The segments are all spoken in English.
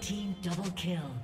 Team double kill.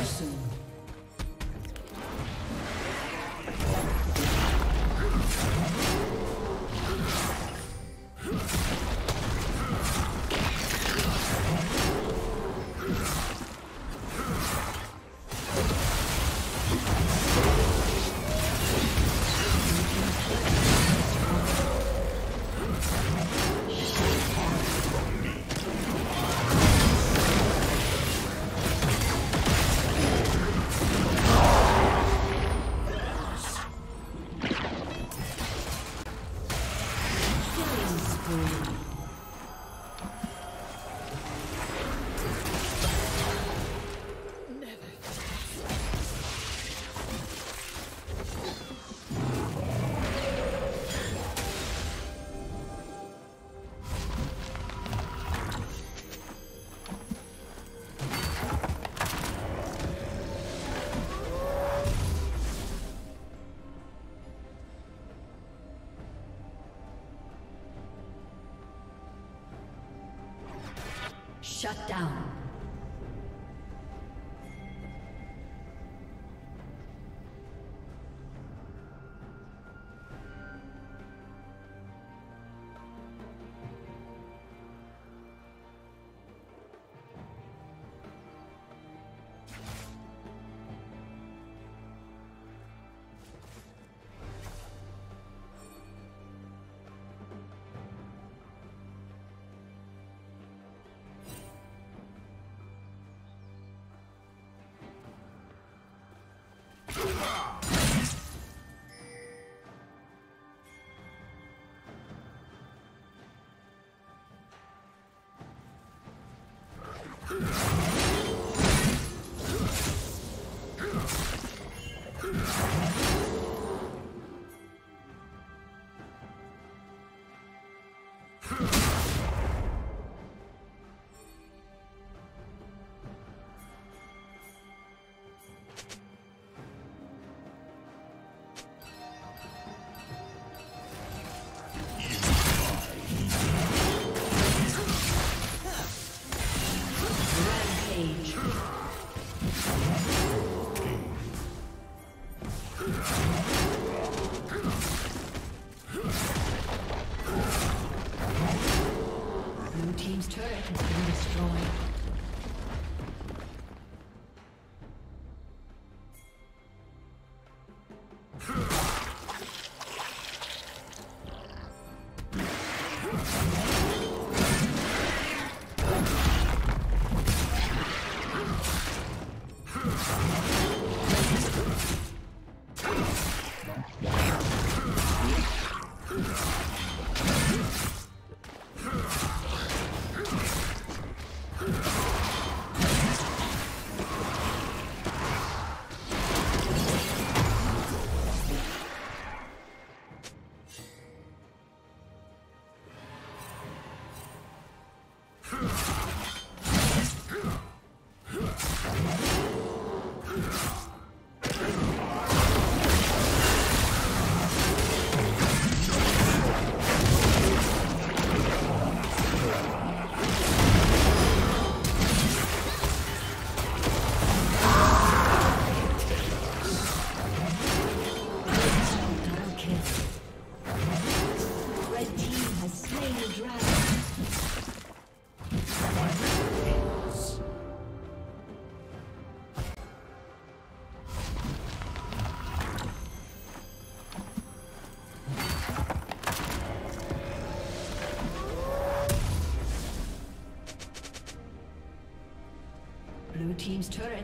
Shut down.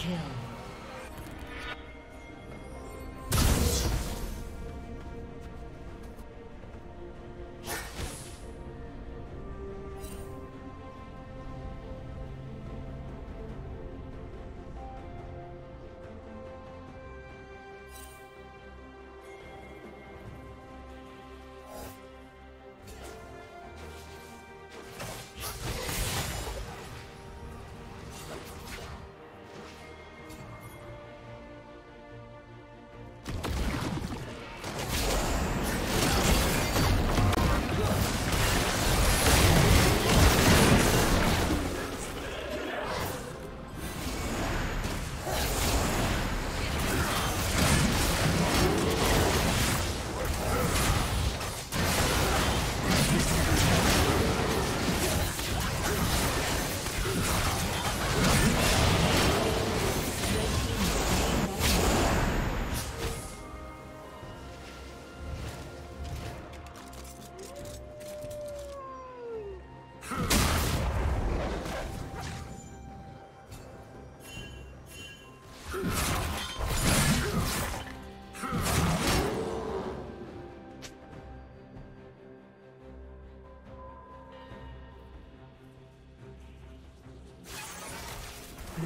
kill.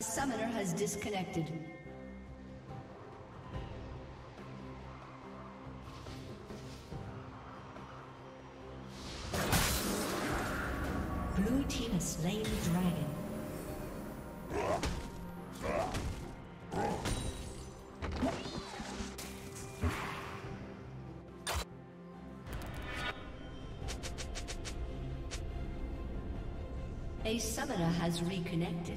A summoner has disconnected. Blue team has slain the dragon. A summoner has reconnected.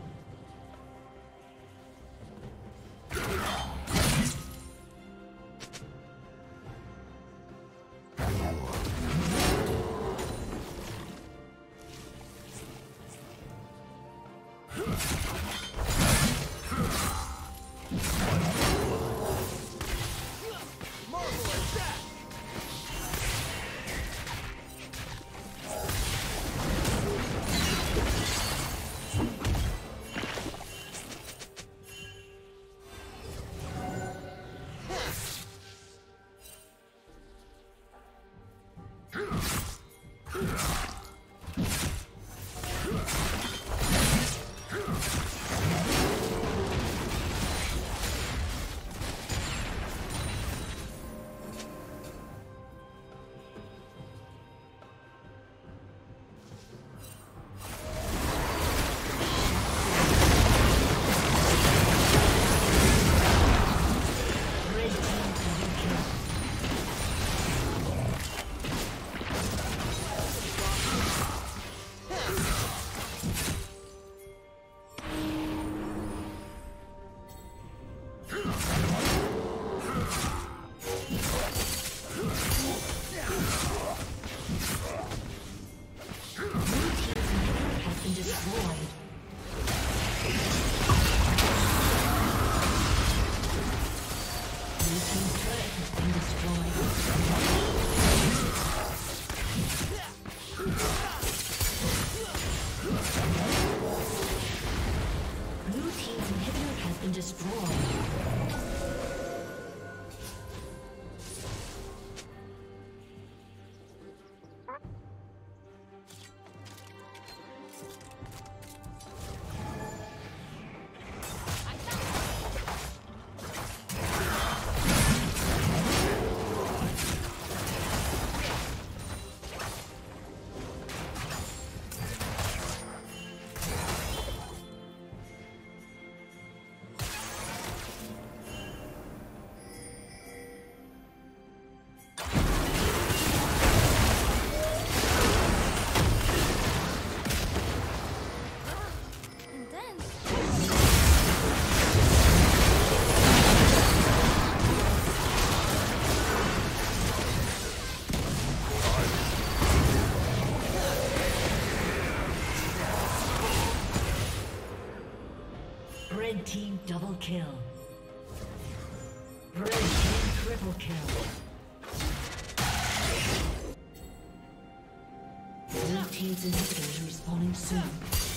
Red team double kill. Red team triple kill. Blue team's inhibitors respawning soon.